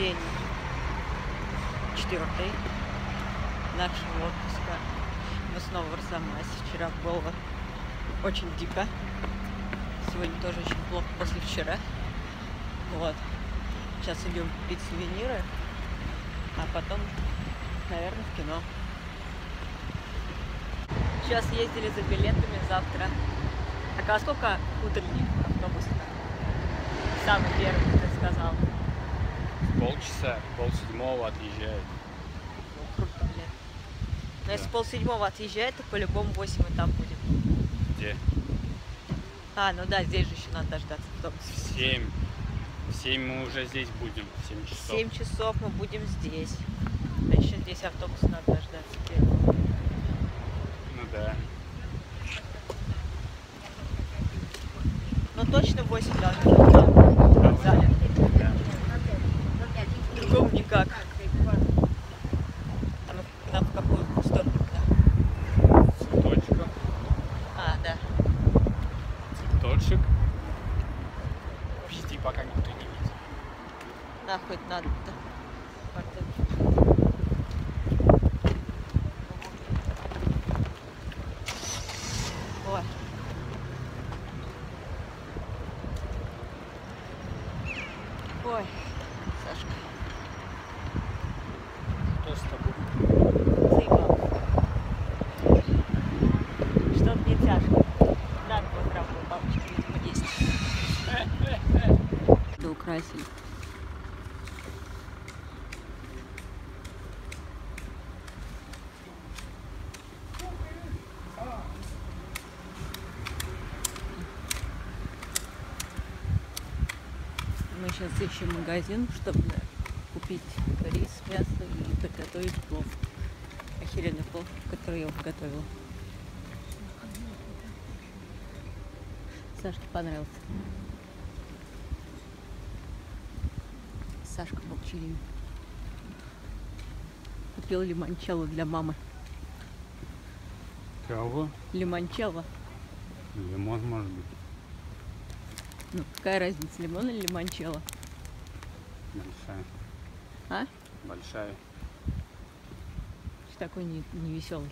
день четвертый нашего отпуска. Мы снова в Арзамасе. Вчера было очень дико. Сегодня тоже очень плохо после вчера. Вот. Сейчас идем купить сувениры, а потом, наверное, в кино. Сейчас ездили за билетами, завтра. А сколько утренний автобус? Самый первый, ты сказал. Полчаса, полседьмого отъезжает. Ну, круто, блин. Но если Да. полседьмого отъезжает, то по-любому 8 мы там будем. Где? А, ну да, здесь же еще надо дождаться автобуса. В семь. В семь мы уже здесь будем. В семь часов. 7 часов мы будем здесь. А еще здесь автобус надо дождаться. первого. Ну да. Ну точно 8 должны быть. Да. Нахуй это надо-то. Как-то. Ой. Ой, Сашка, Кто с тобой? заебал. Что-то мне тяжко. Надо килограмм бабочки, видимо, есть. Это украсили. Мы сейчас ищем магазин, чтобы купить рис, мясо и приготовить плов. Охеренный плов, который я уже готовила. Сашке понравился. Сашка молчаливый. Купил лимончелло для мамы. Кого? Лимончелло. Лимон может быть. Ну, какая разница, лимон или лимончелло? Большая. А? Большая. Что такой не, не веселый?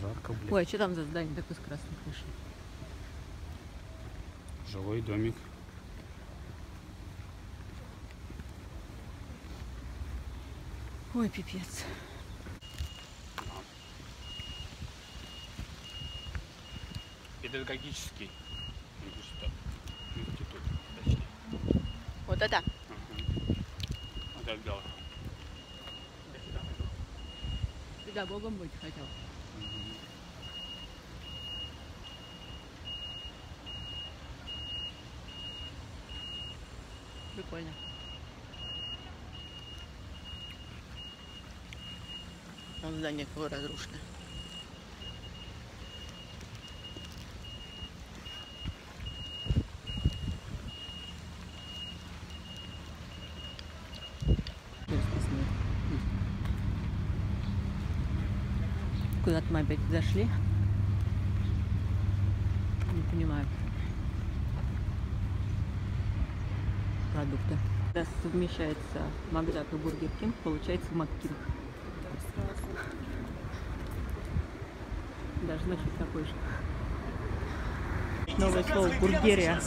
Жарко, блин. Ой, а что там за здание такое с красной крышей? Жилой домик. Ой, пипец. Педагогический Вот это? Вот это должно. Педагогом быть хотел. Прикольно. Там здание какое разрушено. Куда-то мы опять зашли. Не понимаю. Продукты. Когда совмещается Макдак и Бургер Кинг, получается Маккинг. Даже значит такой же. Новое слово бургерия.